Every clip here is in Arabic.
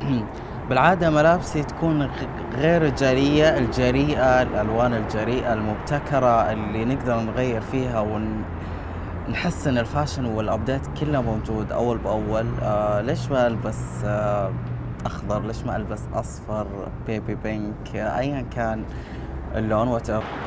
بالعادة ملابسي تكون غير الجرية، الجريئة، الألوان الجريئة المبتكرة اللي نقدر نغيّر فيها ون نحسّن الfashion والupdate كلّه موجود أول بأول، آآ ليش ما ألبس آه، أخضر، ليش ما ألبس أصفر، baby pink أيًا كان اللون whatever.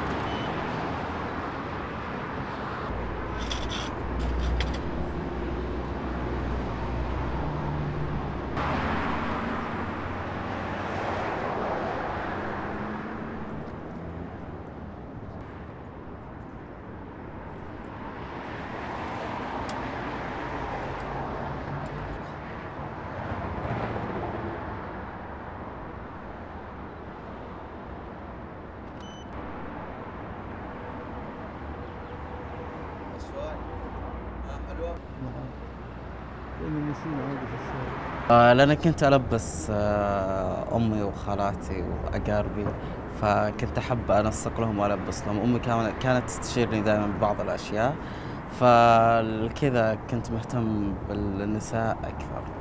آآ لأني كنت ألبّس آه، أمي وخالاتي وأقاربي، فكنت أحب أنسّق لهم وألبّس لهم، أمي كان كانت تستشيرني دايمًا ببعض الأشياء، فلكذا كنت مهتم بالنساء أكثر.